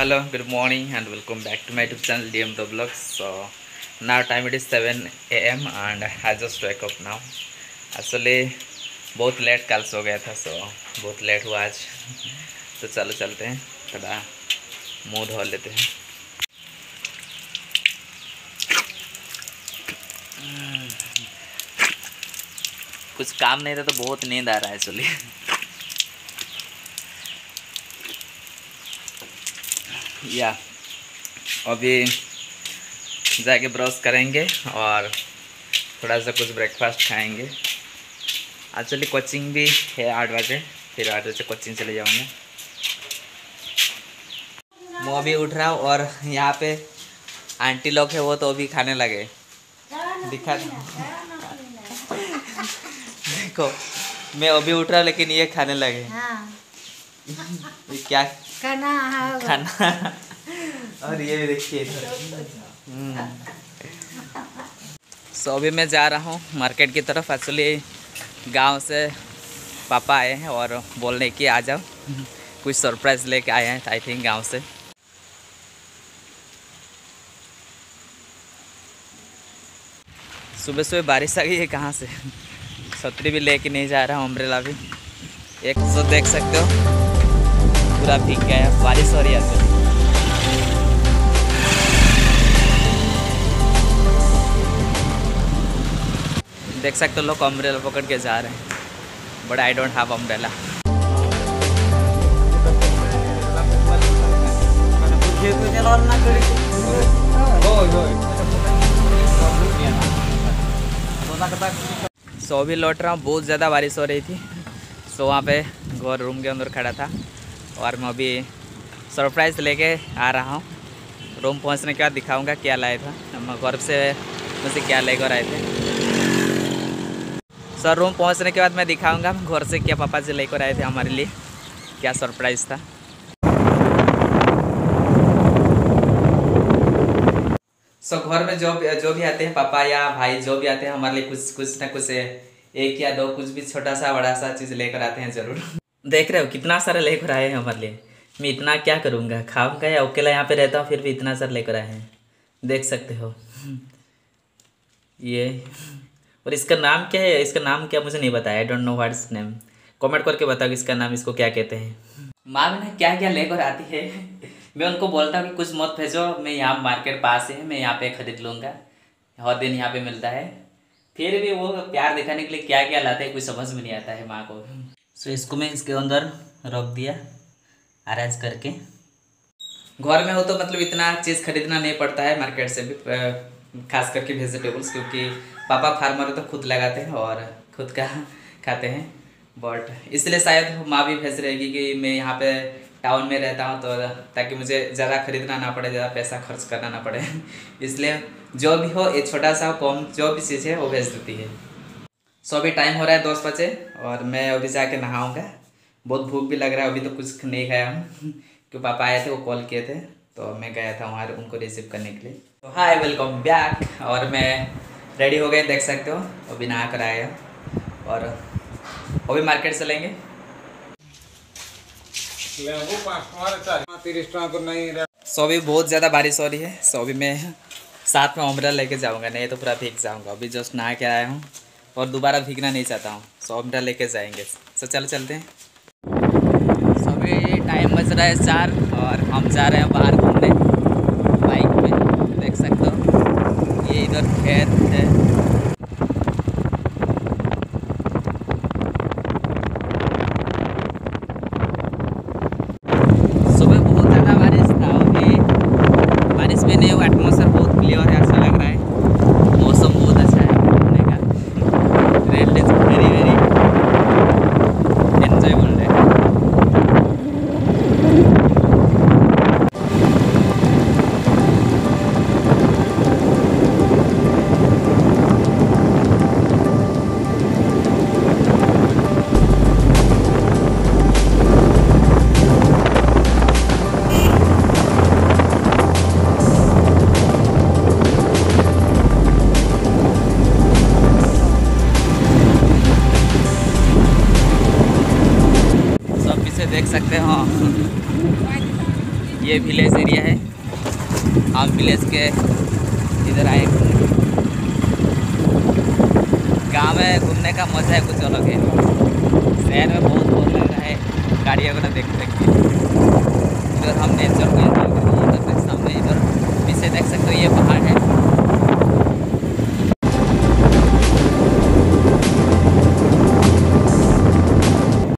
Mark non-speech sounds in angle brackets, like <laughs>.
Hello good morning and welcome back to my tube channel D M blog so ना time it is seven A M and I just wake up now actually बहुत late कल सो गया था सो बहुत late हुआ आज। तो चलो चलते हैं, थोड़ा मुँह धो लेते हैं। कुछ काम नहीं था तो बहुत नींद आ रहा है एक्चुअली या अभी जाके ब्रश करेंगे और थोड़ा सा कुछ ब्रेकफास्ट खाएँगे। एक्चुअली कोचिंग भी है आठ बजे फिर आठ बजे कोचिंग चले जाऊँगा। मैं अभी उठ रहा हूँ और यहाँ पे आंटी लोग है वो तो अभी खाने लगे। दिखा देखो मैं अभी उठ रहा हूँ लेकिन ये खाने लगे। हाँ। ये क्या खाना खाना और ये देखिए सो <laughs> अभी मैं जा रहा हूँ मार्केट की तरफ़। एक्चुअली गाँव से पापा आए हैं और बोलने कि आ जाओ। कुछ सरप्राइज़ लेके आए हैं आई थिंक गाँव से। सुबह सुबह बारिश आ गई है कहाँ से? छतरी भी लेके नहीं जा रहा हूँ अम्ब्रेला भी। एक तो देख सकते हो। पूरा भीग गया है। बारिश हो रही है देख सकते हो लोग अम्ब्रेला पकड़ के जा रहे हैं। But I don't have umbrella so अभी लौट रहा हूँ, बहुत ज़्यादा बारिश हो रही थी। सो वहाँ पे घर रूम के अंदर खड़ा था। और मैं अभी सरप्राइज़ लेके आ रहा हूँ। रूम पहुँचने के बाद दिखाऊँगा क्या लाया था। मैं घर से मुझे क्या लेकर आए थे। सर रूम पहुँचने के बाद मैं दिखाऊँगा घर से क्या पापा जी लेकर आए थे हमारे लिए। क्या सरप्राइज़ था। सो so, घर में जो जो भी आते हैं पापा या भाई जो भी आते हैं हमारे लिए कुछ कुछ ना कुछ एक या दो कुछ भी छोटा सा बड़ा सा चीज़ लेकर आते हैं ज़रूर। देख रहे हो, कितना सारा लेकर आए हैं हमारे लिए। मैं इतना क्या करूँगा? खाऊँगा या अकेला यहाँ पे रहता हूँ, फिर भी इतना सारा लेकर आए हैं। देख सकते हो। ये, और इसका नाम क्या है? इसका नाम क्या मुझे नहीं बताया I don't know what's name comment करके बताओ इसका नाम इसको क्या कहते हैं। माँ ना क्या क्या लेकर आती है? मैं उनको बोलता हूँ कि कुछ मत भेजो। मैं यहाँ मार्केट पास है, मैं यहाँ पे खरीद लूँगा। हर दिन यहाँ पे मिलता है। फिर भी वो प्यार दिखाने के लिए क्या क्या लाते हैं कुछ समझ में नहीं आता है माँ को। सो इसको मैं इसके अंदर रख दिया अरेंज करके। घर में हो तो मतलब इतना चीज़ खरीदना नहीं पड़ता है मार्केट से भी खास करके वेजिटेबल्स क्योंकि पापा फार्मर तो खुद लगाते हैं और खुद का <laughs> खाते हैं। बट इसलिए शायद माँ भी भेज रहेगी कि मैं यहाँ पे टाउन में रहता हूँ तो ताकि मुझे ज़्यादा खरीदना ना पड़े, ज़्यादा पैसा खर्च करना ना पड़े। <laughs> इसलिए जो भी हो, ये छोटा सा कम जो भी चीज़ है, वो भेज देती है। सो अभी टाइम हो रहा है दस बजे और मैं अभी जाके नहाऊँगा। बहुत भूख भी लग रहा है अभी तो कुछ नहीं खाया हूँ। <laughs> क्योंकि पापा आए थे वो कॉल किए थे। तो मैं गया था वहाँ उनको रिसीव करने के लिए। तो हाय वेलकम बैक और मैं रेडी हो गए देख सकते हो। अभी नहा कर आया और अभी मार्केट चलेंगे सो अभी बहुत ज़्यादा बारिश हो रही है। सो अभी मैं साथ में अम्ब्रेला लेके जाऊँगा नहीं तो पूरा भीग जाऊँगा। अभी जस्ट नहा के आया हूँ। और दोबारा भीगना नहीं चाहता हूँ। सौ मीटर लेके जाएँगे। सो चलो चलते हैं। सभी टाइम बच रहा है चार और हम जा रहे हैं बाहर घूमने। बाइक में देख सकते हो। ये इधर खेत है। देख सकते हो ये विलेज एरिया है। हम विलेज के इधर आए। गाँव में घूमने का मज़ा है कुछ अलग है। शहर में बहुत बहुत लग रहा है। गाड़ियों को देख सकते हैं इधर हम नेचर को इधर सामने इधर पीछे देख सकते हो, ये पहाड़ है।